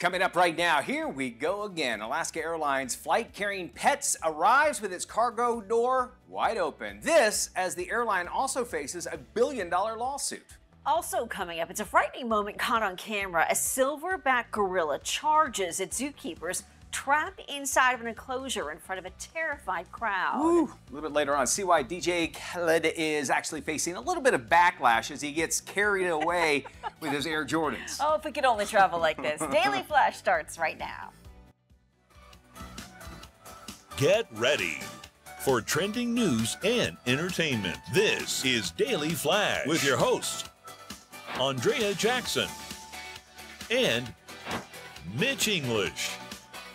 Coming up right now, here we go again. Alaska Airlines flight carrying pets arrives with its cargo door wide open. This as the airline also faces a billion dollar lawsuit. Also coming up, it's a frightening moment caught on camera. A silverback gorilla charges its zookeepers trapped inside of an enclosure in front of a terrified crowd. Woo. A little bit later on, see why DJ Khaled is actually facing a little bit of backlash as he gets carried away with his Air Jordans. Oh, if we could only travel like this. Daily Flash starts right now. Get ready for trending news and entertainment. This is Daily Flash with your hosts, Andrea Jackson and Mitch English.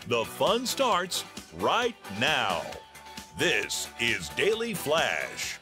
The fun starts right now. This is Daily Flash.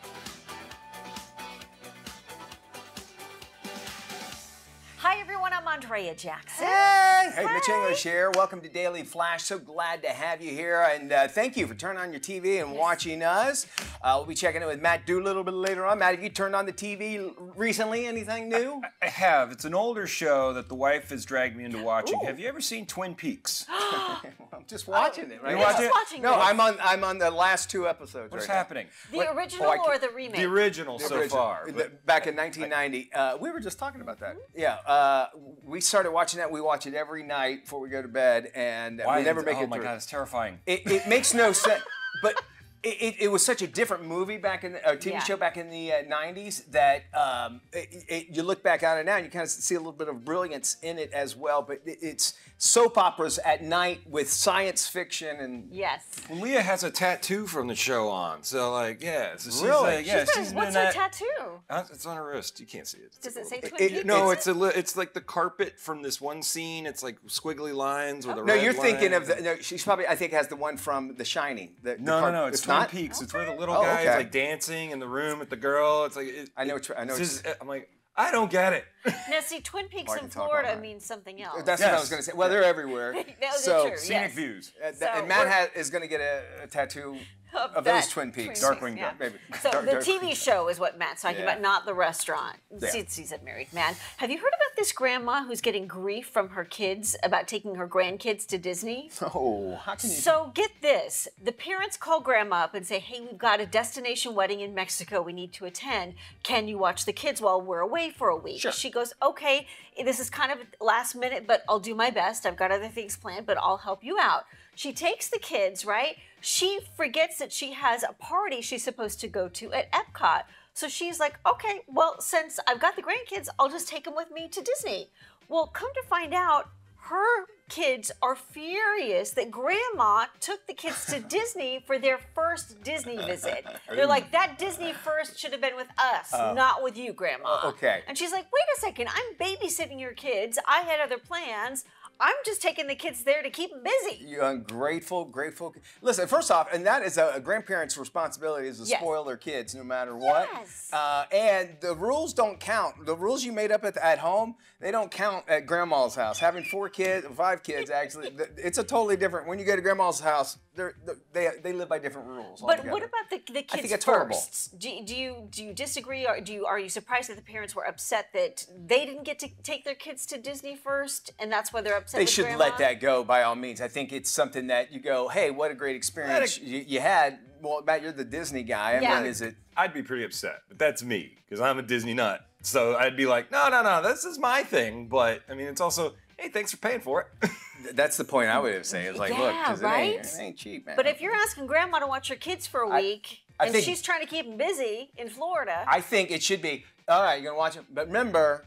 Hi, everyone. I'm Andrea Jackson. Hey, hey, Mitch Hi. English here. Welcome to Daily Flash. So glad to have you here, and uh, thank you for turning on your TV and watching us. Uh, we'll be checking in with Matt Doolittle a little bit later on. Matt, have you turned on the TV recently? Anything new? I have. It's an older show that the wife has dragged me into watching. Ooh. Have you ever seen Twin Peaks? I'm just watching it right You now. watch it? watching No, this. I'm on. I'm on the last two episodes. What's right now. happening? The What- original oh, or the remake? The original The so original. far. The- back in 1990. Uh, we were just talking about that. Yeah, uh, we started watching that. We watch it every night before we go to bed, and Why we never make oh it my through. god, it's terrifying. It, it makes no sense, but. It, it, it was such a different movie back in the, TV Yeah. show back in the uh, 90s that um, it, it, you look back on it now and you kind of see a little bit of brilliance in it as well. But it, it's soap operas at night with science fiction and Yes. Well, Leah has a tattoo from the show on, so like, yeah, so she's Really? like, yeah, She's she's been- been what's her that. tattoo? Uh, It's on her wrist. You can't see it. It's Does a it say Twin It- Peaks? No, It's- it's a li- it's like the carpet from this one scene. It's like squiggly lines with a No, you're thinking line. of the. No, she's probably. I think has the one from The Shining. The, the No, no, part- no. It's, it's Twin not. Peaks. It's where the little Oh, guy okay. is like dancing in the room with the girl. It's like it, I know what you- I know it's what just- I'm like, I don't get it. Now, see, Twin Peaks I in can talk all Florida means something else. That's what I was going to say. Well, they're everywhere. That so, true, Scenic yes. views. uh, So and Matt we're- is going to get a, a tattoo Of of those Twin Peaks. Twin Darkwing yeah. Duck, maybe. So Dark- the Dark- TV show is what Matt's talking Yeah. about, not the restaurant. Yeah. See, he's a married man. Have you heard about this grandma who's getting grief from her kids about taking her grandkids to Disney? Oh, how can you? So get this: the parents call grandma up and say, "Hey, we've got a destination wedding in Mexico. We need to attend. Can you watch the kids while we're away for a week?" Sure. She goes, "Okay, this is kind of last minute, but I'll do my best. I've got other things planned, but I'll help you out." She takes the kids, right? She forgets that she has a party she's supposed to go to at Epcot. So she's like, "Okay, well, since I've got the grandkids, I'll just take them with me to Disney." Well, come to find out, her kids are furious that grandma took the kids to Disney for their first Disney visit. They're like, that Disney first should have been with us, not with you, grandma. Uh, okay. And she's like, wait a second, I'm babysitting your kids. I had other plans. I'm just taking the kids there to keep them busy. You ungrateful, grateful. Listen, first off, and that is a, a grandparent's responsibility is to Yes. spoil their kids no matter what. Yes. Uh, and the rules don't count. The rules you made up at, at home, they don't count at grandma's house. Having four kids, five kids actually, it's a totally different. When you go to grandma's house, they're, they they live by different rules. But altogether. what about the, the kids I think it's horrible. Do, do you do you disagree, or do you are you surprised that the parents were upset that they didn't get to take their kids to Disney first, and that's why they're upset? They with should grandma? let that go by all means. I think it's something that you go, hey, what a great experience you, you had. Well, Matt, you're the Disney guy. I Yeah. mean, is it? I'd be pretty upset, but that's me because I'm a Disney nut. So I'd be like, no, no, no, this is my thing. But I mean, it's also, hey, thanks for paying for it. That's the point I would have said. It's like, look, Yeah, 'cause it, ain't, right? it ain't cheap, man. But if you're asking grandma to watch her kids for a week, I and think- she's trying to keep them busy in Florida, I think it should be all right. You're gonna watch it, but remember,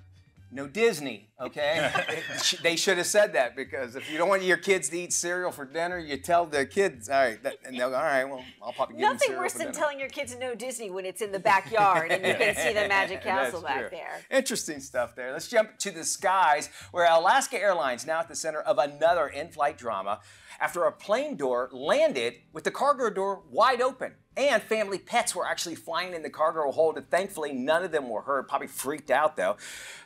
no Disney. Okay, It- they should have said that because if you don't want your kids to eat cereal for dinner, you tell the kids, all right, that, and they'll go, all right, well, I'll probably give them nothing cereal worse for than dinner." telling your kids no Disney when it's in the backyard and you can see the Magic Castle back true. there. Interesting stuff there. Let's jump to the skies, where Alaska Airlines now at the center of another in-flight drama after a plane door landed with the cargo door wide open. And family pets were actually flying in the cargo hold, and thankfully none of them were hurt. Probably freaked out though.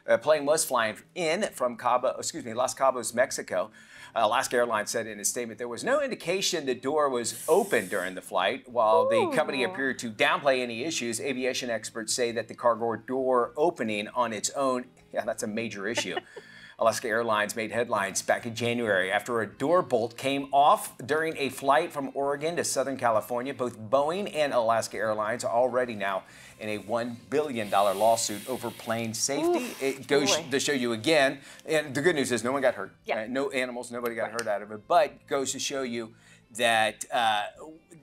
A plane was flying in from Cabo, excuse me, Las Cabos, Mexico. Uh, Alaska Airlines said in a statement there was no indication the door was open during the flight. While the company appeared to downplay any issues, aviation experts say that the cargo door opening on its own, yeah, that's a major issue. Alaska Airlines made headlines back in January after a door bolt came off during a flight from Oregon to Southern California. Both Boeing and Alaska Airlines are already now in a $1 billion lawsuit over plane safety. Oof, it goes boy. to show you again, and the good news is no one got hurt. Yeah. Uh, no animals, nobody got hurt out of it, but goes to show you that uh,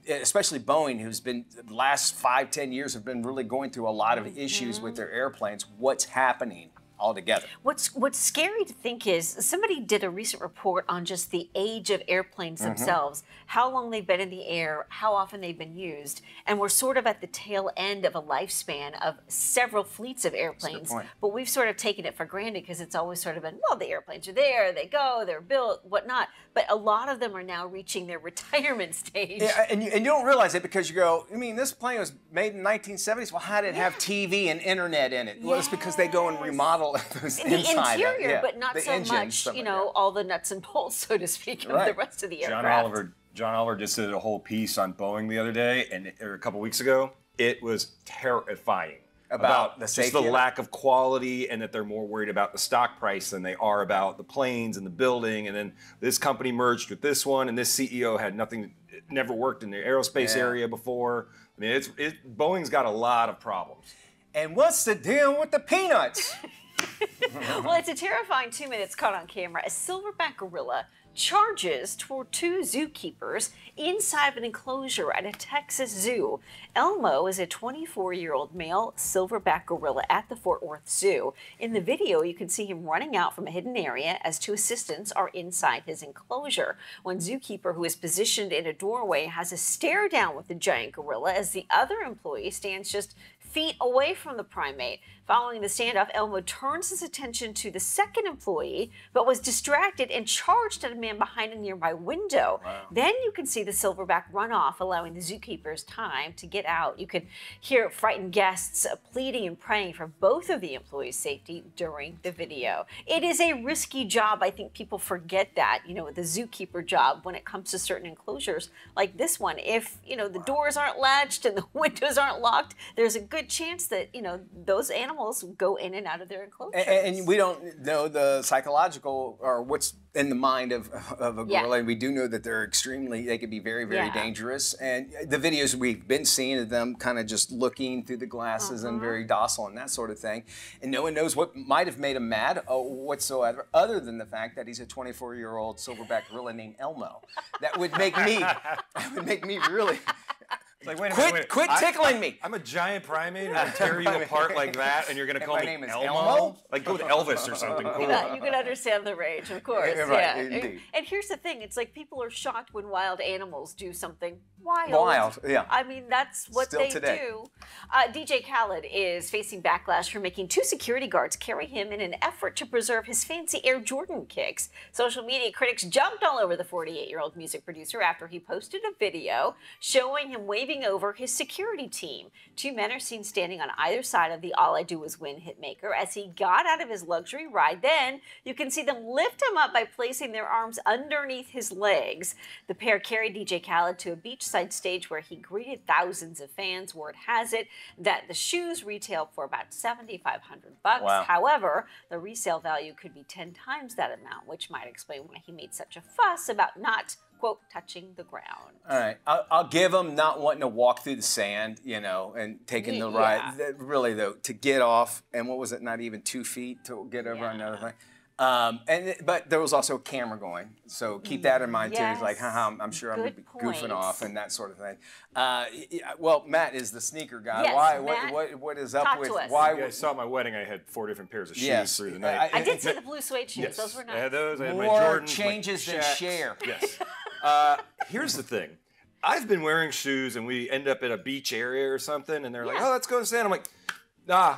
especially Boeing, who's been the last five, ten years have been really going through a lot of issues with their airplanes. What's happening altogether? What's what's scary to think is somebody did a recent report on just the age of airplanes Mm-hmm. themselves, how long they've been in the air, how often they've been used, and we're sort of at the tail end of a lifespan of several fleets of airplanes. But we've sort of taken it for granted because it's always sort of been, well, the airplanes are there, they go, they're built, whatnot. But a lot of them are now reaching their retirement stage. Yeah, and you, and you don't realize it because you go, I mean, this plane was made in the 1970s. Well, how did it have TV and internet in it? Well, it's because they go and Yes. Remodel those the inside. interior, yeah, but not the so engines, much, you know, it. all the nuts and bolts, so to speak, of the rest of the aircraft. John aircraft. Oliver. John Oliver just did a whole piece on Boeing the other day, and or a couple weeks ago. It was terrifying About the just the lack of quality, and that they're more worried about the stock price than they are about the planes and the building. And then this company merged with this one, and this CEO had nothing, never worked in the aerospace Yeah. area before. I mean, it's it, Boeing's got a lot of problems. And what's the deal with the peanuts? well, it's a terrifying two minutes caught on camera. A silverback gorilla charges toward two zookeepers inside of an enclosure at a Texas zoo. Elmo is a 24 year old male silverback gorilla at the Fort Worth Zoo. In the video, you can see him running out from a hidden area as two assistants are inside his enclosure. One zookeeper who is positioned in a doorway has a stare down with the giant gorilla as the other employee stands just feet away from the primate. Following the standoff, Elmo turns his attention to the second employee, but was distracted and charged at a man behind a nearby window. Then you can see the silverback run off, allowing the zookeepers time to get out. You can hear frightened guests pleading and praying for both of the employees' safety during the video. It is a risky job. I think people forget that, you know, the zookeeper job when it comes to certain enclosures like this one. If, you know, the doors aren't latched and the windows aren't locked, there's a good chance that, you know, those animals go in and out of their enclosures. And, and we don't know the psychological or what's in the mind of, of a Yeah. gorilla. And we do know that they're extremely, they can be very, very Yeah. dangerous. And the videos we've been seeing of them kind of just looking through the glasses and very docile and that sort of thing. And no one knows what might have made him mad uh, whatsoever, other than the fact that he's a 24 year old silverback gorilla named Elmo. That would make me, that would make me really. It's like, wait a Quit- minute, wait a minute. quit I- tickling me. I'm a giant primate, and I tear you apart like that, and you're gonna call my me name is Elmo? Elmo? Like go with Elvis or something cool. Yeah, you can understand the rage, of course. Yeah, right, yeah. And- indeed. And here's the thing: it's like people are shocked when wild animals do something wild. Wild, yeah. I mean, that's what Still they today. do. Uh, DJ Khaled is facing backlash for making two security guards carry him in an effort to preserve his fancy Air Jordan kicks. Social media critics jumped all over the 48-year-old music producer after he posted a video showing him waving over his security team. Two men are seen standing on either side of the All I Do Is Win hitmaker as he got out of his luxury ride. Then you can see them lift him up by placing their arms underneath his legs. The pair carried DJ Khaled to a beachside stage where he greeted thousands of fans. Word has it that the shoes retail for about 7,500 bucks. Wow. However, the resale value could be 10 times that amount, which might explain why he made such a fuss about not, quote, touching the ground. All right, I'll, I'll give him not wanting to walk through the sand, you know, and taking the Yeah. ride. Really though, to get off, and what was it? Not even two feet to get over another Yeah. thing. Um, and but there was also a camera going, so keep that in mind too. He's like, haha, I'm, I'm sure I'm gonna be goofing off and that sort of thing. Uh, y- y- well, Matt is the sneaker guy. Yes, why? Matt, What, what? What is up talk with? to us. Why? You guys saw at my wedding. I had four different pairs of shoes Yes, through the I- night. I did see the blue suede shoes. yes, Those were I had those. I had my More Jordans, my changes than share. Yes. Uh, here's the thing. I've been wearing shoes, and we end up at a beach area or something, and they're like, "Oh, let's go to sand." I'm like, "Nah,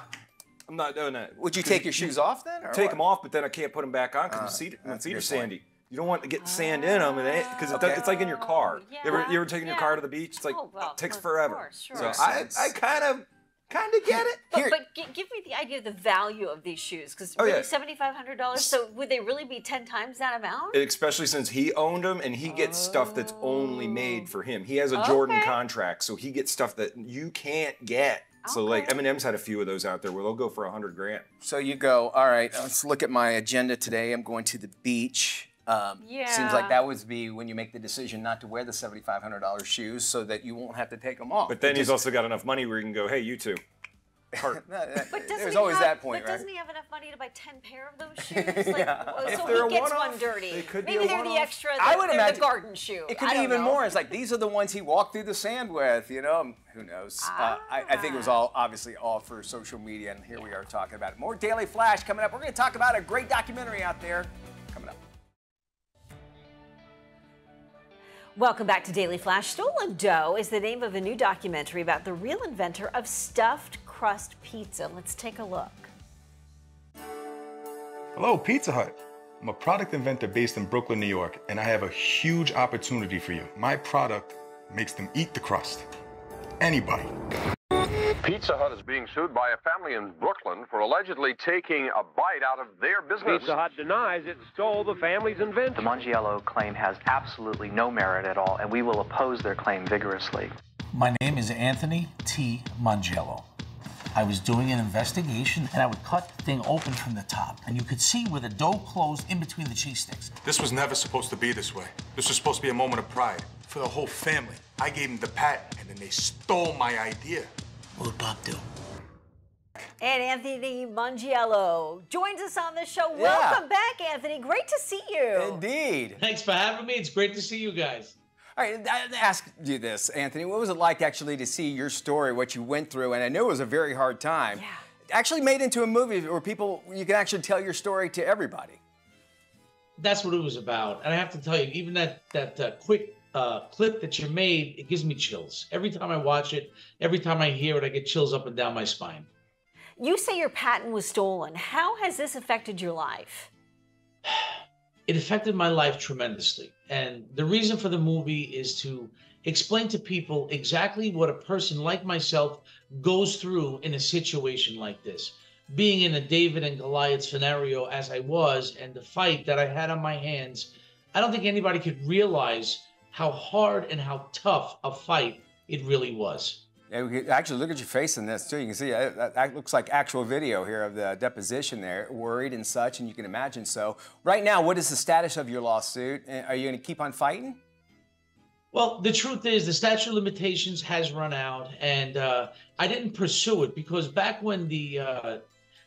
I'm not doing that." Would you take your shoes off then? or take what? them off, but then I can't put them back on because uh, the seat, that's a feet are point. sandy. You don't want to get sand in them, because Okay. it's like in your oh, car. Yeah, You ever you ever taken your car to the beach? It's like Oh, well, it takes of forever. course, sure. So I. I kind of kind of get it. But, Here- but gi- give me the idea of the value of these shoes, because Oh, really yeah. seventy five hundred dollars. So would they really be ten times that amount? Especially since he owned them and he gets stuff that's only made oh. for him. He has a Jordan contract, so he gets stuff that you can't get So like M&M's had a few of those out there where they'll go for a hundred grand. So you go, all right, let's look at my agenda today. I'm going to the beach. Um, Seems like that would be when you make the decision not to wear the $7,500 shoes so that you won't have to take them off. But then It he's just- also got enough money where he can go, hey, you two. Part. No, that- But doesn't there's he always have, that point, but right? doesn't he have enough money to buy ten pair of those shoes? Like, well, so he gets one-off, one dirty. they could Maybe a they're the one-off. extra. I would imagine the garden shoe. It could I be even know. more. It's like these are the ones he walked through the sand with, you know? Who knows? Uh, I, I think it was Ah. all obviously all for social media, and here we are talking about it. More Daily Flash coming up. We're going to talk about a great documentary out there coming up. Welcome back to Daily Flash. Stolen Dough is the name of a new documentary about the real inventor of stuffed crust pizza. Let's take a look. Hello, Pizza Hut. I'm a product inventor based in Brooklyn, New York, and I have a huge opportunity for you. My product makes them eat the crust. Anybody. Pizza Hut is being sued by a family in Brooklyn for allegedly taking a bite out of their business. Pizza Hut denies it stole the family's invention. The invention. Mongiello claim has absolutely no merit at all, and we will oppose their claim vigorously. My name is Anthony T. Mongiello. I was doing an investigation and I would cut the thing open from the top, and you could see where the dough closed in between the cheese sticks. This was never supposed to be this way. This was supposed to be a moment of pride for the whole family. I gave them the patent, and then they stole my idea. What would Bob do? And Anthony Mongiello joins us on the show. Yeah. Welcome back, Anthony. Great to see you. Indeed. Thanks for having me. It's great to see you guys. All right, I I ask you this, Anthony. What was it like actually to see your story, what you went through? And I know it was a very hard time. Yeah. Actually made into a movie where people, you can actually tell your story to everybody. That's what it was about. And I have to tell you, even that that uh, quick uh, clip that you made, it gives me chills. Every time I watch it, every time I hear it, I get chills up and down my spine. You say your patent was stolen. How has this affected your life? It affected my life tremendously. And the reason for the movie is to explain to people exactly what a person like myself goes through in a situation like this. Being in a David and Goliath scenario as I was, and the fight that I had on my hands, I don't think anybody could realize how hard and how tough a fight it really was. Yeah, we could actually look at your face in this too. You can see uh, that, looks like actual video here of the deposition there, worried and such, and you can imagine so. Right now, what is the status of your lawsuit? Are you going to keep on fighting? Well, the truth is, the statute of limitations has run out, and uh, I didn't pursue it because back when the uh,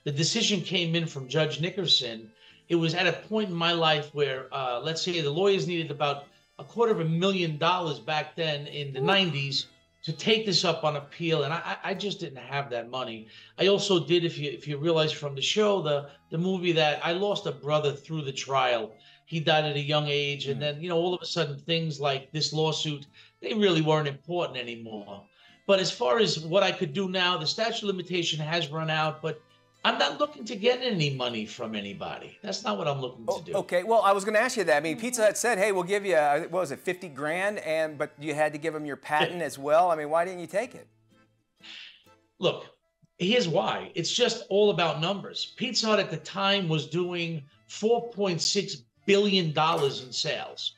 the decision came in from Judge Nickerson, it was at a point in my life where, uh, let's say, the lawyers needed about a quarter of a million dollars back then in the '90s to take this up on appeal, and I, I just didn't have that money. I also did, if you if you realize from the show, the the movie that I lost a brother through the trial. He died at a young age, and hmm. then you know all of a sudden things like this lawsuit they really weren't important anymore. But as far as what I could do now, the statute of limitation has run out, but I'm not looking to get any money from anybody. That's not what I'm looking to do. Okay, well, I was going to ask you that. I mean, Pizza Hut said, "Hey, we'll give you uh, what was it, 50 grand?" And but you had to give them your patent as well. I mean, why didn't you take it? Look, here's why. It's just all about numbers. Pizza Hut at the time was doing 4.6 billion dollars in sales.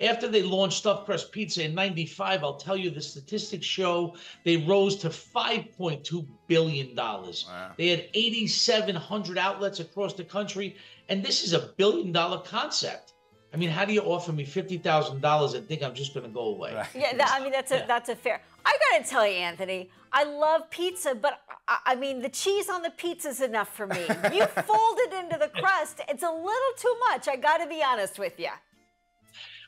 After they launched Stuffed Crust Pizza in 95, I'll tell you the statistics show they rose to 5.2 billion dollars. Wow. They had 8700 outlets across the country and this is a billion dollar concept. I mean, how do you offer me $50,000 and think I'm just going to go away? Right. Yeah, that, I mean that's a Yeah. that's a fair. I gotta tell you, Anthony, I love pizza, but I, I mean the cheese on the pizza is enough for me. You fold it into the crust; it's a little too much. I gotta be honest with you.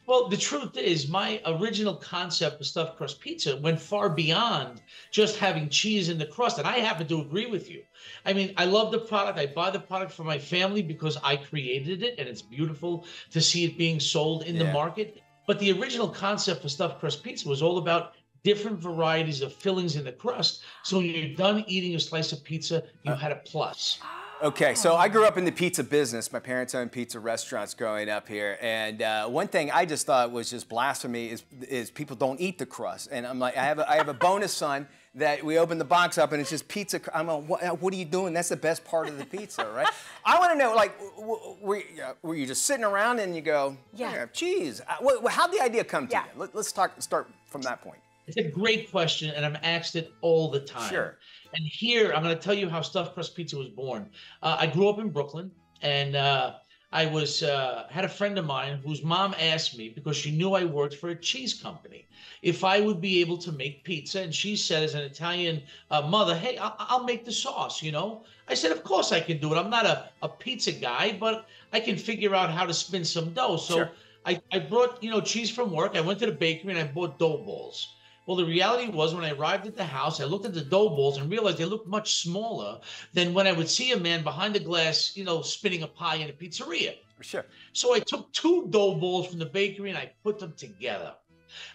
Well, the truth is, my original concept of stuffed crust pizza went far beyond just having cheese in the crust. And I happen to agree with you. I mean, I love the product. I buy the product for my family because I created it, and it's beautiful to see it being sold in Yeah. the market. But the original concept for stuffed crust pizza was all about different varieties of fillings in the crust. So when you're done eating a slice of pizza, you uh, had a plus. Ah. Okay, so I grew up in the pizza business. My parents owned pizza restaurants growing up here, and uh, one thing I just thought was just blasphemy is is people don't eat the crust. And I'm like, I have a, I have a bonus son that we open the box up and it's just pizza. I'm like, what, what are you doing? That's the best part of the pizza, right? I want to know, like, w- w- were, you- uh, were you just sitting around and you go, Yeah. yeah, cheese? Wh- wh- How'd the idea come to Yeah. you? Let, let's talk. Start from that point. It's a great question, and I'm asked it all the time. Sure. And here, I'm going to tell you how stuffed crust pizza was born. Uh, I grew up in Brooklyn, and uh, I was uh, had a friend of mine whose mom asked me because she knew I worked for a cheese company if I would be able to make pizza, and she said, as an Italian uh, mother, "Hey, I'll, I'll make the sauce." You know, I said, "Of course I can do it. I'm not a, a pizza guy, but I can figure out how to spin some dough." So. Sure. I, I brought, you know, cheese from work. I went to the bakery and I bought dough balls. Well, the reality was when I arrived at the house, I looked at the dough balls and realized they looked much smaller than when I would see a man behind the glass, you know, spinning a pie in a pizzeria. Sure. So I took two dough balls from the bakery and I put them together.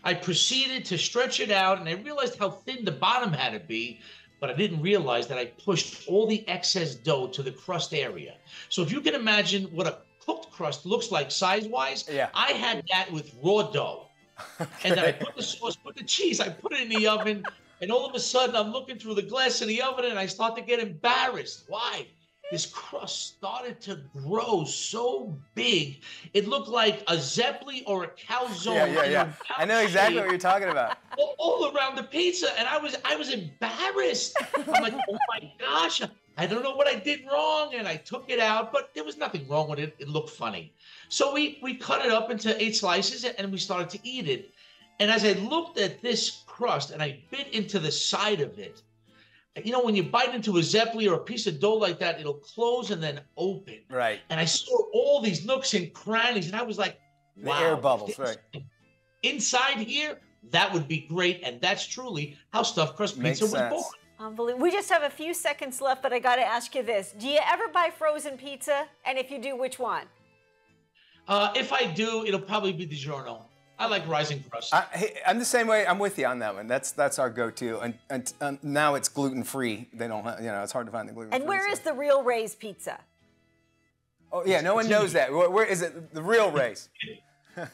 I proceeded to stretch it out and I realized how thin the bottom had to be, but I didn't realize that I pushed all the excess dough to the crust area. So if you can imagine what a cooked crust looks like size wise, Yeah. I had that with raw dough. And then I put the sauce, put the cheese, I put it in the oven, and all of a sudden I'm looking through the glass of the oven and I start to get embarrassed. Why? This crust started to grow so big, it looked like a zeppeli or a calzone. Yeah, yeah, yeah. I know exactly what you're talking about. all, all around the pizza, and I was I was embarrassed. I'm like, oh my gosh, I don't know what I did wrong, and I took it out, but there was nothing wrong with it. It looked funny, so we we cut it up into eight slices, and we started to eat it. And as I looked at this crust, and I bit into the side of it, you know, when you bite into a zeppeli or a piece of dough like that, it'll close and then open. Right. And I saw all these nooks and crannies, and I was like, wow, The air bubbles, this- right. Inside here, that would be great, and that's truly how stuffed crust Makes pizza was sense. born. Unbelievable. We just have a few seconds left, but I got to ask you this: Do you ever buy frozen pizza? And if you do, which one? Uh, if I do, it'll probably be DiGiorno. I like rising crust. I, hey, I'm the same way. I'm with you on that one. That's that's our go-to, and, and um, now it's gluten-free. They don't, have, you know, it's hard to find the gluten. Free. And where is the real Ray's pizza? Oh yeah, no one knows that. Where, where is it? The real Ray's.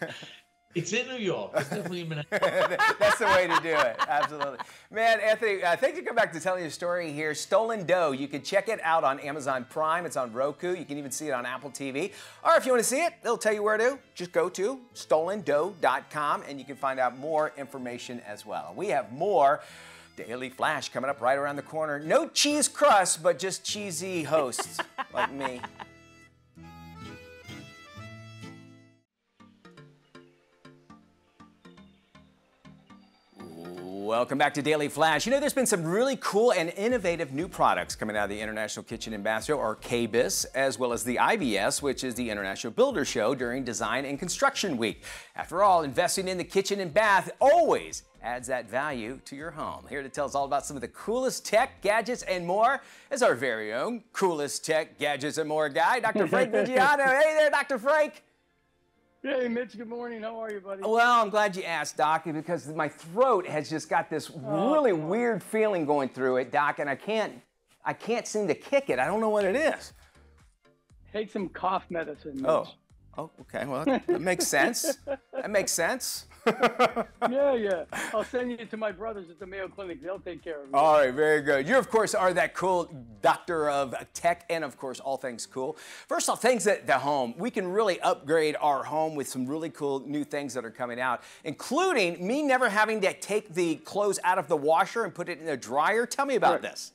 it's in New York. It's definitely in Manhattan. That's the way to do it. Absolutely. Man, Anthony, uh, thanks for coming back to telling your story here. Stolen Dough. You can check it out on Amazon Prime. It's on Roku. You can even see it on Apple TV. Or if you want to see it, they'll tell you where to. Just go to stolendough.com and you can find out more information as well. We have more Daily Flash coming up right around the corner. No cheese crust, but just cheesy hosts like me. Welcome back to Daily Flash. You know, there's been some really cool and innovative new products coming out of the International Kitchen and Bath Show, or KBIS, as well as the IBS, which is the International Builder Show during Design and Construction Week. After all, investing in the kitchen and bath always adds that value to your home. Here to tell us all about some of the coolest tech, gadgets, and more is our very own coolest tech, gadgets, and more guy, Dr. Frank Vigiano. Hey there, Dr. Frank. Hey, Mitch, good morning. How are you, buddy? Well, I'm glad you asked, Doc, because my throat has just got this oh, really weird feeling going through it, Doc, and I can't, I can't seem to kick it. I don't know what it is. Take some cough medicine, Mitch. Oh, oh, okay. Well, that makes sense. That makes sense. Yeah, yeah. I'll send you to my brothers at the Mayo Clinic. They'll take care of you. All right, very good. You, of course, are that cool doctor of tech and, of course, all things cool. First off, things at the home. We can really upgrade our home with some really cool new things that are coming out, including me never having to take the clothes out of the washer and put it in the dryer. Tell me about Correct. this.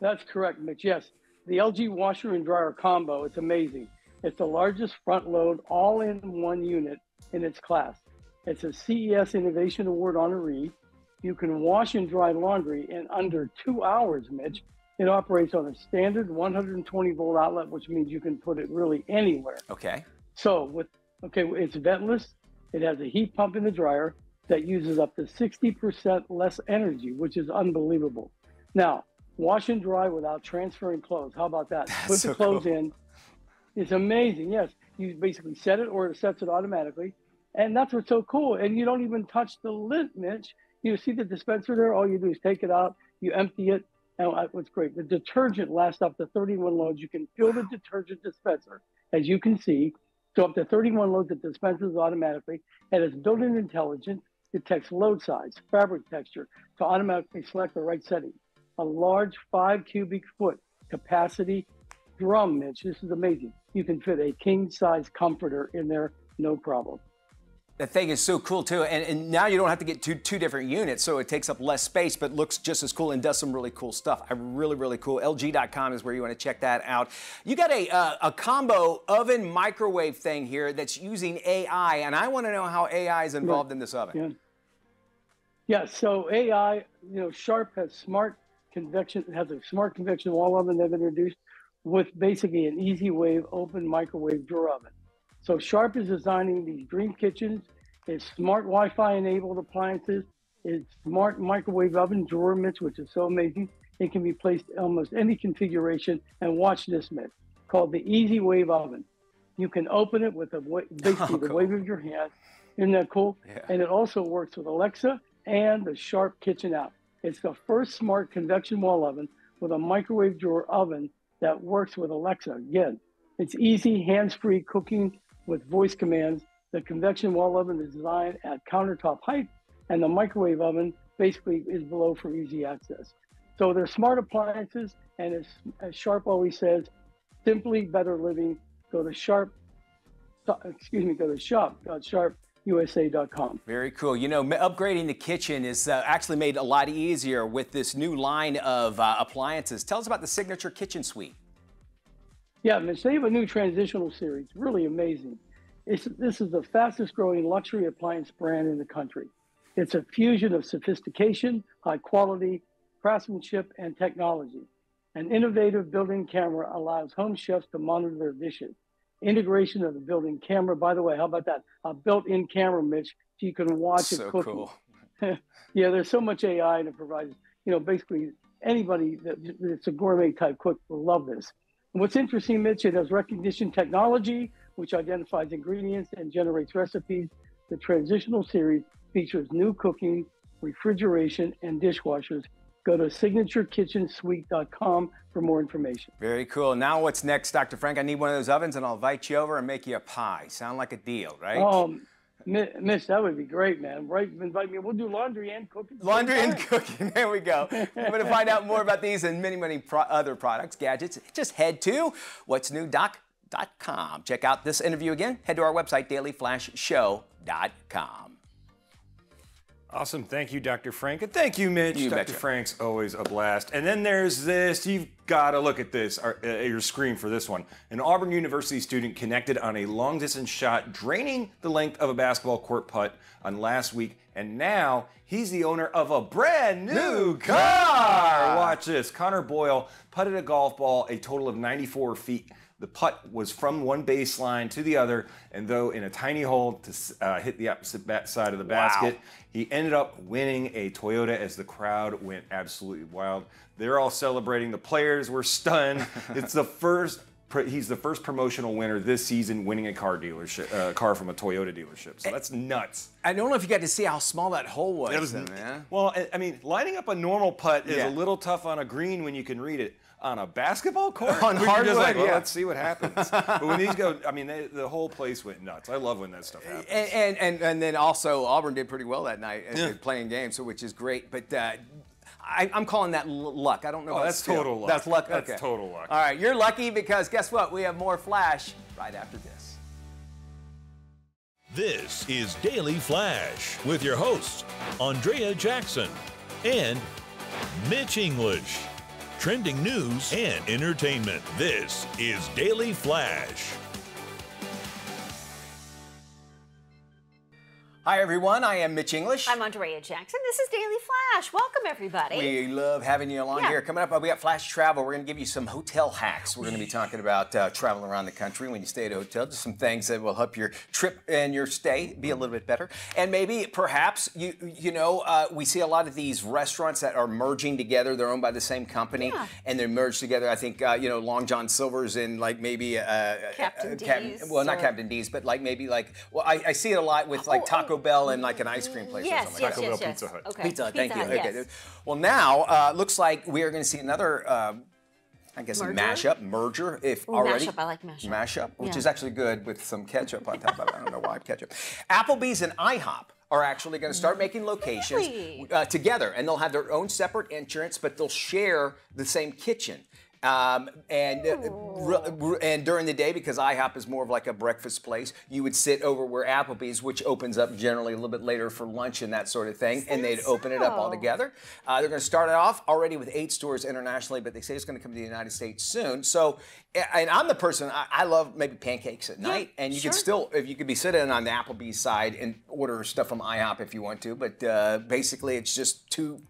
That's correct, Mitch. Yes, the LG washer and dryer combo. It's amazing. It's the largest front load all-in-one unit in its class. It's a CES Innovation Award honoree. You can wash and dry laundry in under two hours, Mitch. It operates on a standard 120 volt outlet, which means you can put it really anywhere. Okay. So with okay, it's ventless. It has a heat pump in the dryer that uses up to 60% less energy, which is unbelievable. Now, wash and dry without transferring clothes. How about that? Put so the clothes cool. in. It's amazing. Yes, you basically set it or it sets it automatically. And that's what's so cool. And you don't even touch the lid, Mitch. You see the dispenser there? All you do is take it out, you empty it. And what's great, the detergent lasts up to 31 loads. You can fill the detergent dispenser, as you can see. So up to 31 loads, it dispenses automatically. And its built-in intelligence detects load size, fabric texture, to automatically select the right setting. A large five cubic foot capacity drum, Mitch. This is amazing. You can fit a king size comforter in there, no problem. That thing is so cool too, and, and now you don't have to get two two different units, so it takes up less space, but looks just as cool and does some really cool stuff. I really really cool. LG.com is where you want to check that out. You got a uh, a combo oven microwave thing here that's using AI, and I want to know how AI is involved in this oven. Yeah. Yeah. So AI, you know, Sharp has smart convection has a smart convection wall oven they've introduced with basically an easy wave open microwave drawer oven. So Sharp is designing these dream kitchens. It's smart Wi-Fi enabled appliances. It's smart microwave oven drawer mitts, which is so amazing. It can be placed in almost any configuration. And watch this mitt called the Easy Wave Oven. You can open it with a wa- basically Oh, the wave of your hand. Isn't that cool? Yeah. And it also works with Alexa and the Sharp Kitchen app. It's the first smart convection wall oven with a microwave drawer oven that works with Alexa. Again, it's easy, hands-free cooking with voice commands. The convection wall oven is designed at countertop height, and the microwave oven basically is below for easy access. So they're smart appliances, and as, as Sharp always says, simply better living. Go to Sharp, excuse me, go to shop.sharpusa.com. Very cool. You know, upgrading the kitchen is uh, actually made a lot easier with this new line of uh, appliances. Tell us about the signature kitchen suite. Yeah, Mitch, they have a new transitional series, really amazing. It's, this is the fastest growing luxury appliance brand in the country. It's a fusion of sophistication, high quality, craftsmanship, and technology. An innovative built-in camera allows home chefs to monitor their dishes. Integration of the built-in camera, by the way, how about that? A built-in camera, Mitch, so you can watch So it cooking. cool. yeah, there's so much AI and it provides, you know, basically anybody that, that's a gourmet type cook will love this. What's interesting, Mitch, it has recognition technology, which identifies ingredients and generates recipes. The transitional series features new cooking, refrigeration, and dishwashers. Go to signaturekitchensuite.com for more information. Very cool. Now, what's next, Dr. Frank? I need one of those ovens, and I'll invite you over and make you a pie. Sound like a deal, right? Um, Mi- Mitch, that would be great, man. Right? Invite me. We'll do laundry and cooking. at the same Laundry and cooking. There we go. If you want to find out more about these and many, many pro- other products, gadgets, just head to what's new doc.com. Check out this interview again. Head to our website, dailyflashshow.com. Awesome. Thank you, Dr. Frank. And thank you, Mitch. You Dr. betcha. Frank's always a blast. And then there's this. You've got to look at this, or, uh, your screen for this one. An Auburn University student connected on a long distance shot, draining the length of a basketball court putt on last week. And now he's the owner of a brand new, New car. car. Watch this. Connor Boyle putted a golf ball a total of 94 feet. The putt was from one baseline to the other, and though in a tiny hole to uh, hit the opposite bat side of the basket, he ended up winning a Toyota as the crowd went absolutely wild. They're all celebrating. The players were stunned. it's the first he's the first promotional winner this season, winning a car dealership, uh, car from a Toyota dealership. So that's nuts. I don't know if you got to see how small that hole was. That was- though, man. Well, I- I mean, lining up a normal putt is Yeah. a little tough on a green when you can read it. On a basketball court, On we were just hardwood, like, well, yeah. let's see what happens. but when these go, I mean, they, the whole place went nuts. I love when that stuff happens. And, and, and, and then also Auburn did pretty well that night uh, Yeah. playing games, so which is great. But uh, I, I'm calling that l- luck. I don't know. Oh, that's skill. total luck. That's luck. That's okay. total luck. All right, you're lucky because guess what? We have more flash right after this. This is Daily Flash with your hosts, Andrea Jackson and Mitch English. Trending news and entertainment. This is Daily Flash. Hi everyone, I am Mitch English. I'm Andrea Jackson. This is Daily Flash. Welcome, everybody. We love having you along Yeah. here. Coming up, uh, we got Flash Travel. We're going to give you some hotel hacks. We're going to be talking about uh, traveling around the country when you stay at a hotel. Just some things that will help your trip and your stay be a little bit better. And maybe, perhaps, you you know, uh, we see a lot of these restaurants that are merging together. They're owned by the same company, Yeah. and they're merged together. I think uh, you know, Long John Silver's in like maybe uh, Captain uh, Cap- D's well, not Captain D's, but like maybe like well, I, I see it a lot with like Oh, Taco Bell and like an ice cream place or yes, something. yes, like that. yes, Bell, yes. Pizza Hut. Okay. Pizza, Hut, thank you. Hut, Okay. Well, now uh, looks like we are going to see another, um, I guess, Merger? mashup, merger, if Ooh, already. mashup, I like mashup. Mashup, which Yeah. is actually good with some ketchup on top of it. I don't know why ketchup. Applebee's and IHOP are actually going to start making locations Really? uh, together, and they'll have their own separate entrance, but they'll share the same kitchen. Um, and uh, and during the day, because IHOP is more of like a breakfast place, you would sit over where Applebee's, which opens up generally a little bit later for lunch and that sort of thing, and they'd open it up all together. Uh, they're going to start it off already with eight stores internationally, but they say it's going to come to the United States soon. So, and I'm the person I, I love maybe pancakes at night, and you sure. could still if you could be sitting on the Applebee's side and order stuff from IHOP if you want to, but uh, basically it's just two.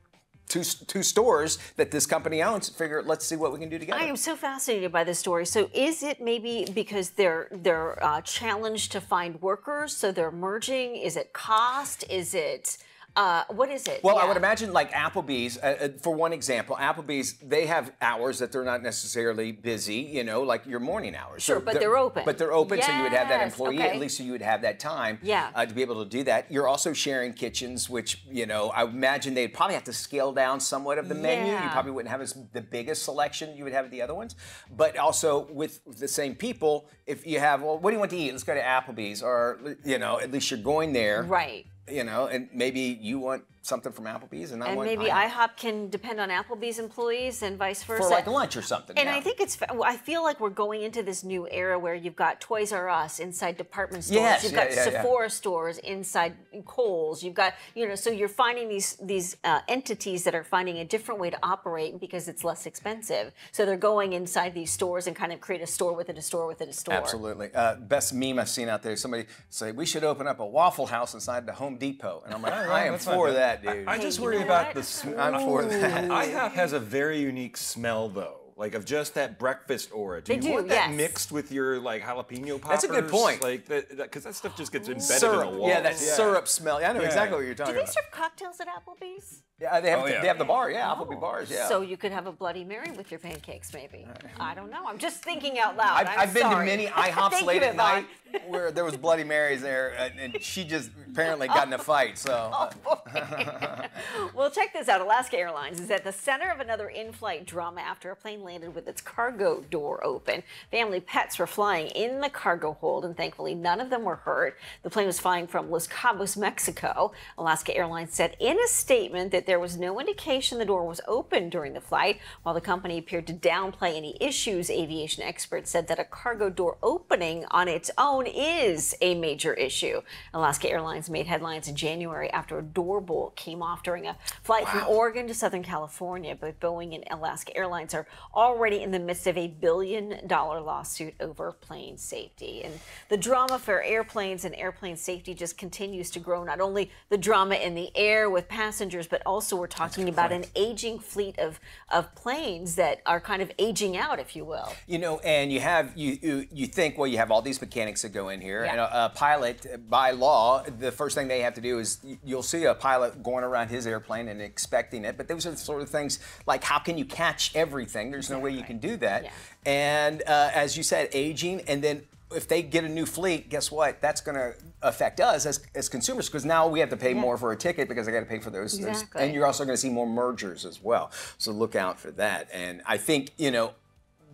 Two, two stores that this company owns. Figure, let's see what we can do together. I am so fascinated by this story. So, is it maybe because they're they're uh, challenged to find workers, so they're merging? Is it cost? Is it uh, what is it? Well, I would imagine like Applebee's, uh, uh, for one example, Applebee's, they have hours that they're not necessarily busy, you know, like your morning hours. Sure, but they're open. But they're open, so you would have that employee, okay. at least so you would have that time Yeah. uh, to be able to do that. You're also sharing kitchens, which, you know, I imagine they'd probably have to scale down somewhat of the menu. You probably wouldn't have as the biggest selection you would have at the other ones. But also with the same people, if you have, well, what do you want to eat? Let's go to Applebee's, or, you know, at least you're going there right. You know, and maybe you want something from Applebee's, and I And maybe IHOP. IHOP can depend on Applebee's employees and vice versa. for like lunch or something. And yeah. I think it's. I feel like we're going into this new era where you've got Toys R Us inside department stores. Yes, you've yeah, got yeah, yeah. Sephora stores inside Kohl's. You've got you know. So you're finding these these uh, entities that are finding a different way to operate because it's less expensive. So they're going inside these stores and kind of create a store within a store within a store. Absolutely. Uh, best meme I've seen out there. Somebody say we should open up a Waffle House inside the Home Depot, and I'm like, I am for bad. That, dude. I just you worry know about what? the smell. I'm for that. IHOP has a very unique smell, though. Like of just that breakfast aura. Do They you do, want that yes. mixed with your like jalapeno poppers? That's a good point. Like that, because that, stuff just gets embedded syrup. in the wall. Yeah, that syrup smell. Yeah, I know Yeah. exactly what you're talking about. Do they about. serve cocktails at Applebee's? Yeah, they have, Oh, the, yeah. they have the bar. Yeah, Applebee bars. Yeah. So you could have a Bloody Mary with your pancakes, maybe. I don't know. I'm just thinking out loud. I've, I'm I've been to many IHOPs late you, at night where there was Bloody Marys there, and, and she just apparently got in a fight. So. uh, well, check this out. Alaska Airlines is at the center of another in-flight drama after a plane landed with its cargo door open. Family pets were flying in the cargo hold, and thankfully none of them were hurt. The plane was flying from Los Cabos, Mexico. Alaska Airlines said in a statement that there was no indication the door was open during the flight. While the company appeared to downplay any issues, aviation experts said that a cargo door opening on its own is a major issue. Alaska Airlines made headlines in January after a door bolt came off during a flight from Oregon to Southern California. But Boeing and Alaska Airlines are already in the midst of a billion dollar lawsuit over plane safety. And the drama for airplanes and airplane safety just continues to grow. Not only the drama in the air with passengers, but also we're talking about an aging fleet of, of planes that are kind of aging out, if you will. You know, and you have you you, you think well, you have all these mechanics that go in here, Yeah. and a, a pilot by law, the first thing they have to do is you'll see a pilot going around his airplane and expecting it, but those are the sort of things like how can you catch everything? There's no way you can do that, Yeah. and uh, as you said, aging, and then. If they get a new fleet, guess what? That's going to affect us as, as consumers because now we have to pay more for a ticket because I got to pay for those, those. And you're also going to see more mergers as well. So look out for that. And I think, you know,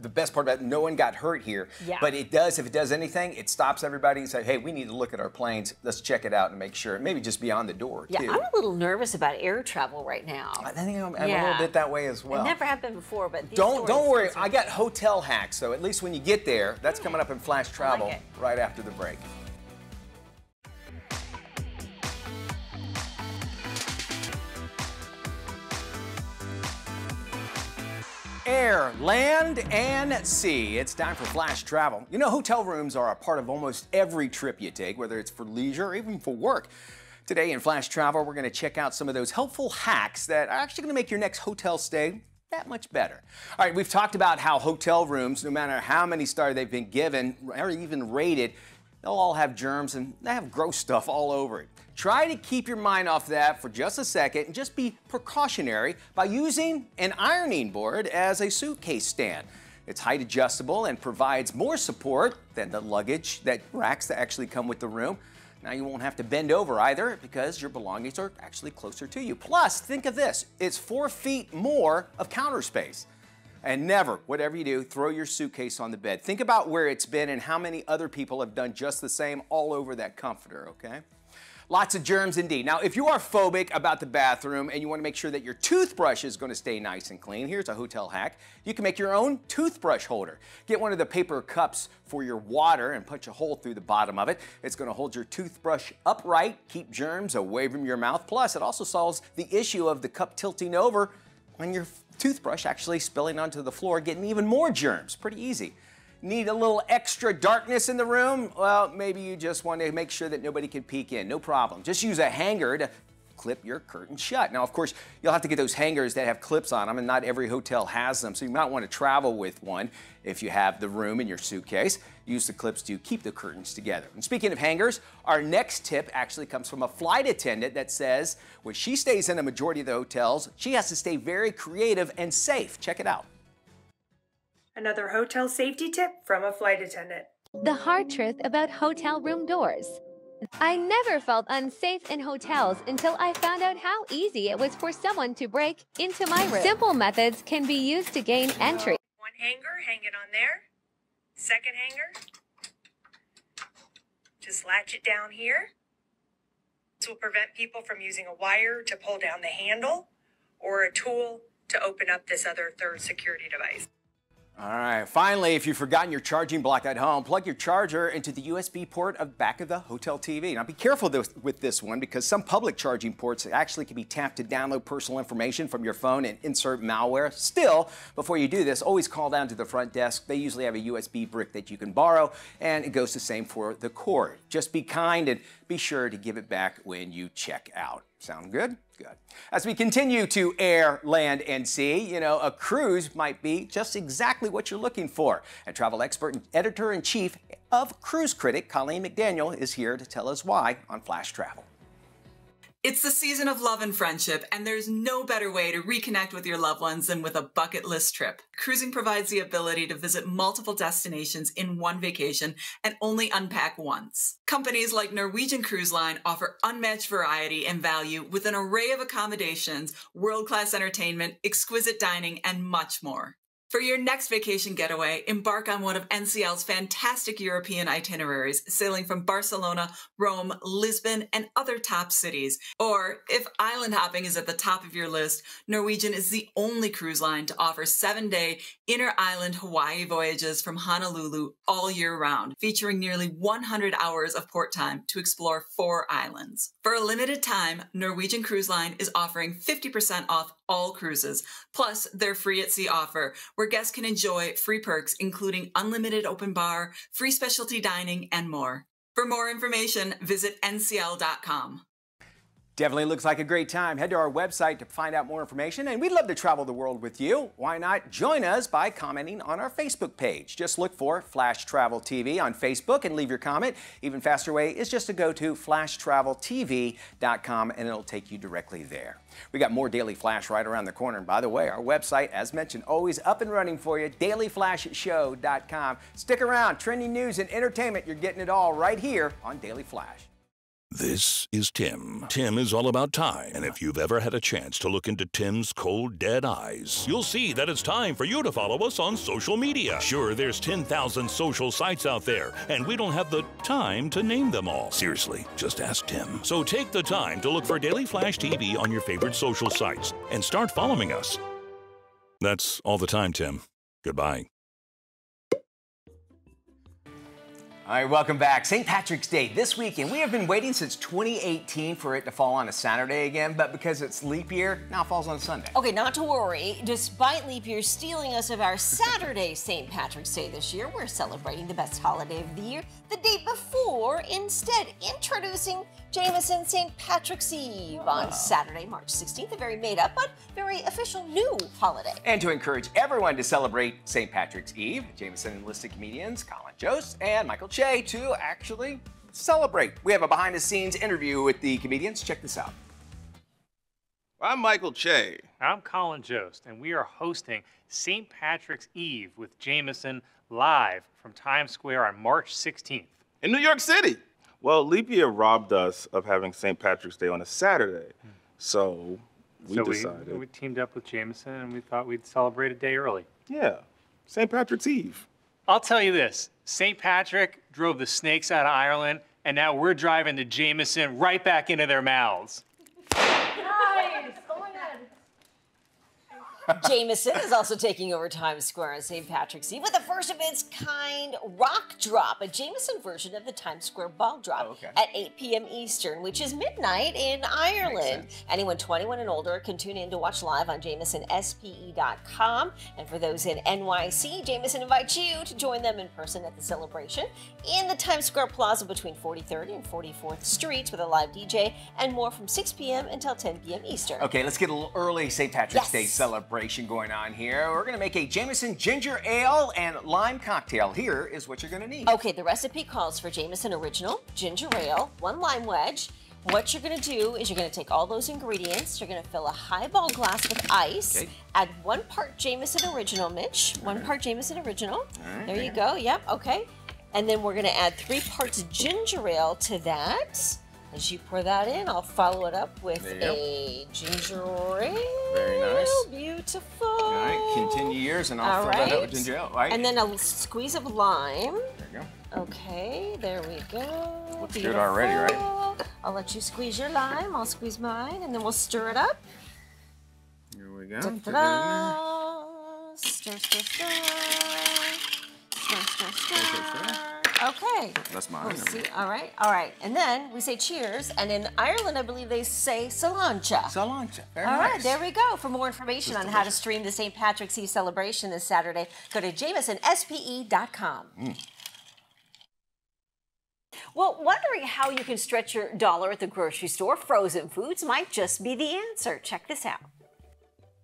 the best part about it, no one got hurt here. Yeah. But it does, if it does anything, it stops everybody and say, hey, we need to look at our planes. Let's check it out and make sure. Maybe just beyond the door, Yeah, too. I'm a little nervous about air travel right now. I think I'm, I'm a little bit that way as well. I never have been before, but don't don't worry. I got hotel hacks, so at least when you get there, that's coming up in Flash Travel it. right after the break. Air, land, and sea. It's time for Flash Travel. You know, hotel rooms are a part of almost every trip you take, whether it's for leisure or even for work. Today in Flash Travel, we're going to check out some of those helpful hacks that are actually going to make your next hotel stay that much better. All right, we've talked about how hotel rooms, no matter how many stars they've been given or even rated, they'll all have germs and they have gross stuff all over it. Try to keep your mind off that for just a second and just be precautionary by using an ironing board as a suitcase stand. It's height adjustable and provides more support than the luggage that racks that actually come with the room. Now you won't have to bend over either because your belongings are actually closer to you. Plus, think of this, it's four feet more of counter space. And never, whatever you do, throw your suitcase on the bed. Think about where it's been and how many other people have done just the same all over that comforter, okay? Lots of germs indeed. Now, if you are phobic about the bathroom and you want to make sure that your toothbrush is going to stay nice and clean, here's a hotel hack. You can make your own toothbrush holder. Get one of the paper cups for your water and punch a hole through the bottom of it. It's going to hold your toothbrush upright, keep germs away from your mouth. Plus, it also solves the issue of the cup tilting over when your toothbrush actually spilling onto the floor, getting even more germs. Pretty easy. Need a little extra darkness in the room? Well, maybe you just want to make sure that nobody can peek in. No problem. Just use a hanger to clip your curtain shut. Now, of course, you'll have to get those hangers that have clips on them, and not every hotel has them, so you might want to travel with one if you have the room in your suitcase. Use the clips to keep the curtains together. And speaking of hangers, our next tip actually comes from a flight attendant that says when she stays in a majority of the hotels, she has to stay very creative and safe. Check it out. Another hotel safety tip from a flight attendant. The hard truth about hotel room doors. I never felt unsafe in hotels until I found out how easy it was for someone to break into my room. Simple methods can be used to gain entry. One hanger, hang it on there. Second hanger, just latch it down here. This will prevent people from using a wire to pull down the handle or a tool to open up this other third security device. All right, finally, if you've forgotten your charging block at home, plug your charger into the USB port of back of the hotel TV. Now be careful with this one because some public charging ports actually can be tapped to download personal information from your phone and insert malware. Still, before you do this, always call down to the front desk. They usually have a USB brick that you can borrow, and it goes the same for the cord. Just be kind and be sure to give it back when you check out. Sound good? Good. As we continue to air, land, and sea, you know, a cruise might be just exactly what you're looking for. And travel expert and editor in chief of Cruise Critic, Colleen McDaniel, is here to tell us why on Flash Travel. It's the season of love and friendship, and there's no better way to reconnect with your loved ones than with a bucket list trip. Cruising provides the ability to visit multiple destinations in one vacation and only unpack once. Companies like Norwegian Cruise Line offer unmatched variety and value with an array of accommodations, world class entertainment, exquisite dining, and much more. For your next vacation getaway, embark on one of NCL's fantastic European itineraries, sailing from Barcelona, Rome, Lisbon, and other top cities. Or if island hopping is at the top of your list, Norwegian is the only cruise line to offer seven day inter island Hawaii voyages from Honolulu all year round, featuring nearly 100 hours of port time to explore four islands. For a limited time, Norwegian Cruise Line is offering 50% off all cruises, plus their free at sea offer, where guests can enjoy free perks, including unlimited open bar, free specialty dining, and more. For more information, visit ncl.com. Definitely looks like a great time. Head to our website to find out more information, and we'd love to travel the world with you. Why not join us by commenting on our Facebook page? Just look for Flash Travel TV on Facebook and leave your comment. Even faster way is just to go to flashtraveltv.com and it'll take you directly there. We got more Daily Flash right around the corner. And by the way, our website, as mentioned, always up and running for you, dailyflashshow.com. Stick around, trending news and entertainment, you're getting it all right here on Daily Flash. This is Tim. Tim is all about time, and if you've ever had a chance to look into Tim's cold, dead eyes, you'll see that it's time for you to follow us on social media. Sure, there's 10,000 social sites out there, and we don't have the time to name them all. Seriously, just ask Tim. So take the time to look for Daily Flash TV on your favorite social sites and start following us. That's all the time, Tim. Goodbye. All right, welcome back. St. Patrick's Day this weekend. We have been waiting since 2018 for it to fall on a Saturday again, but because it's leap year, now it falls on Sunday. Okay, not to worry. Despite leap year stealing us of our Saturday St. Patrick's Day this year, we're celebrating the best holiday of the year the day before, instead introducing Jameson St. Patrick's Eve on ah. Saturday, March 16th, a very made up but very official new holiday. And to encourage everyone to celebrate St. Patrick's Eve, Jameson enlisted comedians Colin Jost and Michael Che to actually celebrate. We have a behind the scenes interview with the comedians. Check this out. I'm Michael Che. I'm Colin Jost, and we are hosting St. Patrick's Eve with Jameson live from Times Square on March 16th. In New York City. Well, leap year robbed us of having St. Patrick's Day on a Saturday. So we so decided. We, we teamed up with Jameson and we thought we'd celebrate a day early. Yeah, St. Patrick's Eve. I'll tell you this St. Patrick drove the snakes out of Ireland. and now we're driving the Jameson right back into their mouths. Nice. Oh my God. Jameson is also taking over Times Square on St. Patrick's Eve with a first of its kind rock drop, a Jameson version of the Times Square ball drop oh, okay. at 8 p.m. Eastern, which is midnight in Ireland. Anyone 21 and older can tune in to watch live on JamesonSPE.com. And for those in NYC, Jameson invites you to join them in person at the celebration in the Times Square Plaza between 43rd and 44th Streets with a live DJ and more from 6 p.m. until 10 p.m. Eastern. Okay, let's get a little early St. Patrick's Yes. Day celebration going on here. We're going to make a Jameson ginger ale and lime cocktail. Here is what you're going to need. Okay, the recipe calls for Jameson Original, ginger ale, one lime wedge. What you're gonna do is you're gonna take all those ingredients, you're gonna fill a highball glass with ice, Okay. add one part Jameson Original, Mitch, one part Jameson Original. right, there you go, yep, okay. And then we're gonna add three parts ginger ale to that. As you pour that in, I'll follow it up with a ginger ale. Very nice. Beautiful. All right, continue yours and I'll All fill that up with ginger ale. Right. And then a squeeze of lime. There you go. Okay, there we go. Looks good already, right? I'll let you squeeze your lime. I'll squeeze mine, and then we'll stir it up. Here we go. Da-da-da. Stir, stir, stir. Stir, stir, stir. Okay. That's mine. We'll see. All right, all right. And then we say cheers, and in Ireland, I believe they say Salancha. Salancha. Very All right, nice. there we go. For more information on how to stream the St. Patrick's Eve celebration this Saturday, go to jamesonspe.com. Mm. Well, wondering how you can stretch your dollar at the grocery store, frozen foods might just be the answer. Check this out.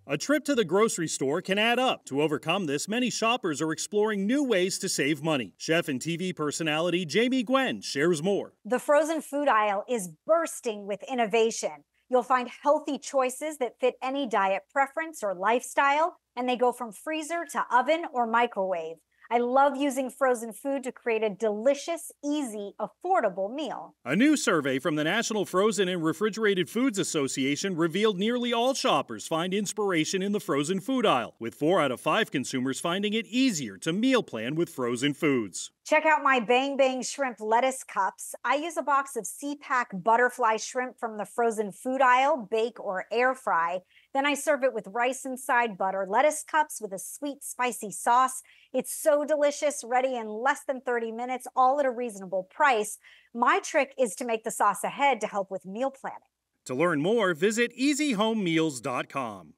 A trip to the grocery store can add up. To overcome this, many shoppers are exploring new ways to save money. Chef and TV personality Jamie Gwen shares more. The frozen food aisle is bursting with innovation. You'll find healthy choices that fit any diet preference or lifestyle, and they go from freezer to oven or microwave. I love using frozen food to create a delicious, easy, affordable meal. A new survey from the National Frozen and Refrigerated Foods Association revealed nearly all shoppers find inspiration in the frozen food aisle, with four out of five consumers finding it easier to meal plan with frozen foods. Check out my Bang Bang Shrimp lettuce cups. I use a box of SeaPak butterfly shrimp from the frozen food aisle, bake or air fry. Then I serve it with rice inside butter lettuce cups with a sweet, spicy sauce. It's so delicious, ready in less than 30 minutes, all at a reasonable price. My trick is to make the sauce ahead to help with meal planning. To learn more, visit easyhomemeals.com.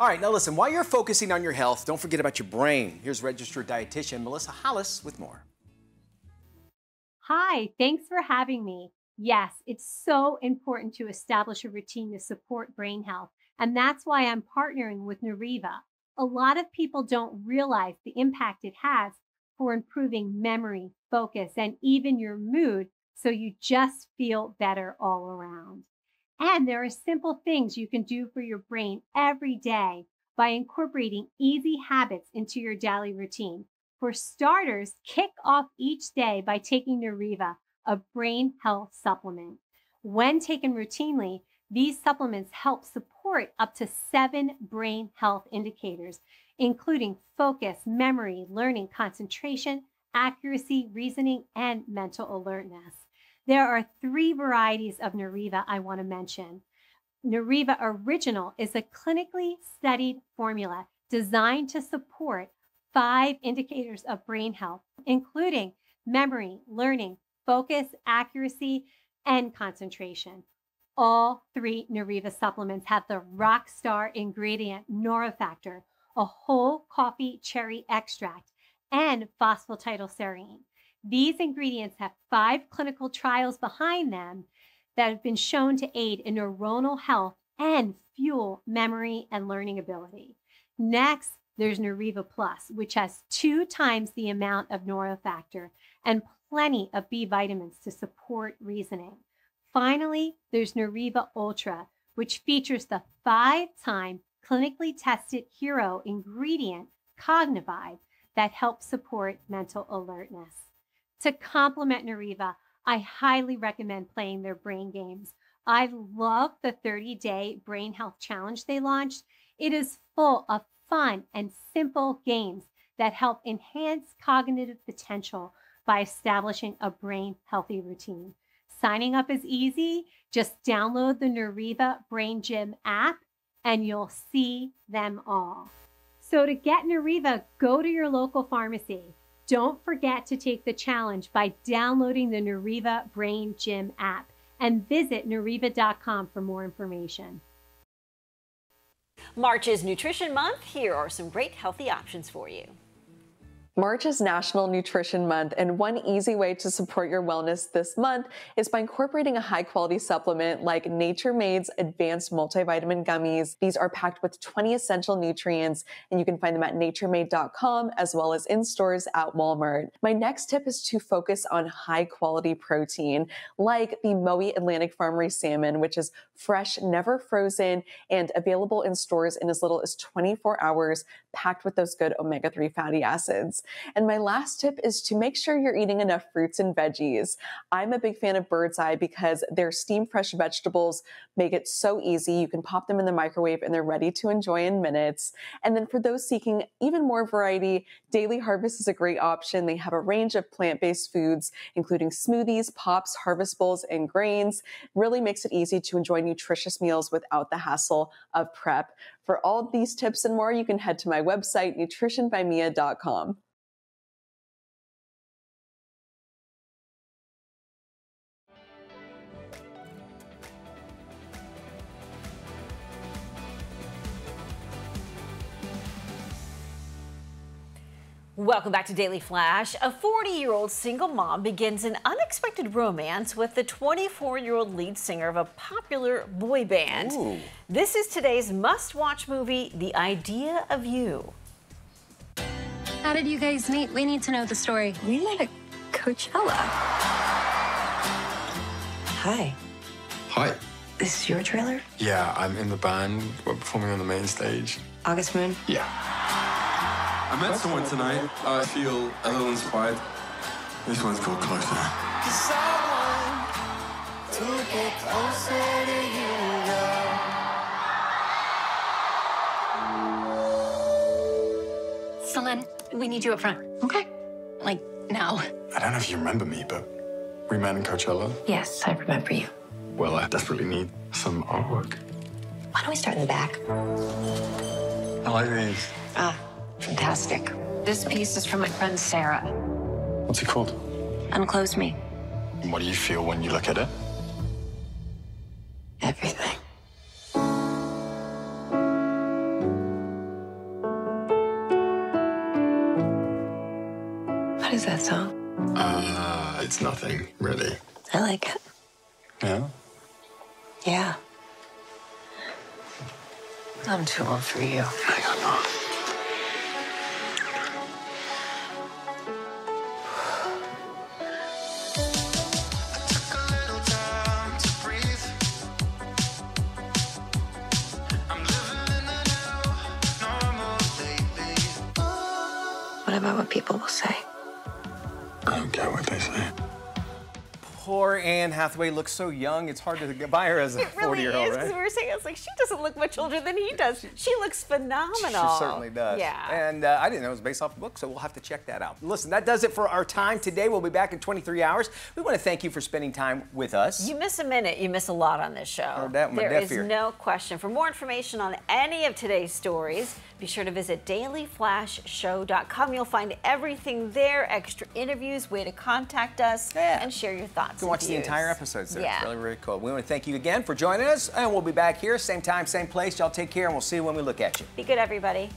All right, now listen, while you're focusing on your health, don't forget about your brain. Here's registered dietitian Melissa Hollis with more. Hi, thanks for having me. Yes, it's so important to establish a routine to support brain health, and that's why I'm partnering with Neuriva. A lot of people don't realize the impact it has for improving memory, focus, and even your mood, so you just feel better all around. And there are simple things you can do for your brain every day by incorporating easy habits into your daily routine. For starters, kick off each day by taking Neuriva, a brain health supplement. When taken routinely, these supplements help support up to seven brain health indicators, including focus, memory, learning, concentration, accuracy, reasoning, and mental alertness. There are three varieties of Neuriva I want to mention. Neuriva Original is a clinically studied formula designed to support five indicators of brain health, including memory, learning, focus, accuracy, and concentration. All three Neuriva supplements have the rock star ingredient NeuroFactor, a whole coffee cherry extract, and phosphatidylserine. These ingredients have five clinical trials behind them that have been shown to aid in neuronal health and fuel memory and learning ability. Next, there's Neuriva Plus, which has two times the amount of NeuroFactor and plenty of B vitamins to support reasoning. Finally, there's Neuriva Ultra, which features the five time clinically tested hero ingredient, Cognivive, that helps support mental alertness. To complement Neuriva, I highly recommend playing their brain games. I love the 30 day brain health challenge they launched. It is full of fun and simple games that help enhance cognitive potential by establishing a brain healthy routine. Signing up is easy. Just download the Neuriva Brain Gym app and you'll see them all. So to get Neuriva, go to your local pharmacy. Don't forget to take the challenge by downloading the Neuriva Brain Gym app and visit neuriva.com for more information. March is Nutrition Month. Here are some great healthy options for you. March is National Nutrition Month, and one easy way to support your wellness this month is by incorporating a high quality supplement like Nature Made's Advanced Multivitamin Gummies. These are packed with 20 essential nutrients, and you can find them at naturemade.com as well as in stores at Walmart. My next tip is to focus on high quality protein, like the Moe Atlantic Farmery salmon, which is fresh, never frozen, and available in stores in as little as 24 hours, packed with those good omega 3 fatty acids. And my last tip is to make sure you're eating enough fruits and veggies. I'm a big fan of Bird's Eye because their steamed fresh vegetables make it so easy. You can pop them in the microwave and they're ready to enjoy in minutes. And then for those seeking even more variety, Daily Harvest is a great option. They have a range of plant based foods, including smoothies, pops, harvest bowls, and grains. Really makes it easy to enjoy nutritious meals without the hassle of prep. For all these tips and more, you can head to my website, nutritionbymia.com. Welcome back to Daily Flash. A 40 year old single mom begins an unexpected romance with the 24 year old lead singer of a popular boy band. Ooh. This is today's must watch movie, The Idea of You. How did you guys meet? We need to know the story. We met at Coachella. Hi. Hi. This is your trailer? Yeah, I'm in the band. We're performing on the main stage. August Moon? Yeah. I met someone tonight. I feel a little inspired. This one's called Closer. Solène, we need you up front. Okay. Like now. I don't know if you remember me, but we met in Coachella. Yes, I remember you. Well, I desperately need some artwork. Why don't we start in the back? I like these. Ah, fantastic. This piece is from my friend Sarah. What's it called? Unclose me. And what do you feel when you look at it? Everything. What is that song? Uh, it's nothing, really. I like it. Yeah? Yeah. I'm too old for you. Hang on, no. Poor Anne Hathaway looks so young. It's hard to get by her as a 40 year old, is, because right? we were saying, it's like, she doesn't look much older than he does. She looks phenomenal. She certainly does. Yeah. And uh, I didn't know it was based off a book, so we'll have to check that out. Listen, that does it for our time today. We'll be back in 23 hours. We want to thank you for spending time with us. You miss a minute, you miss a lot on this show. Heard that There deaf ear. no question. For more information on any of today's stories, be sure to visit dailyflashshow.com. You'll find everything there, extra interviews, way to contact us, and share your thoughts. You watch the entire episode, yeah. it's really, really cool. We want to thank you again for joining us, and we'll be back here, same time, same place. Y'all take care, and we'll see you when we look at you. Be good, everybody.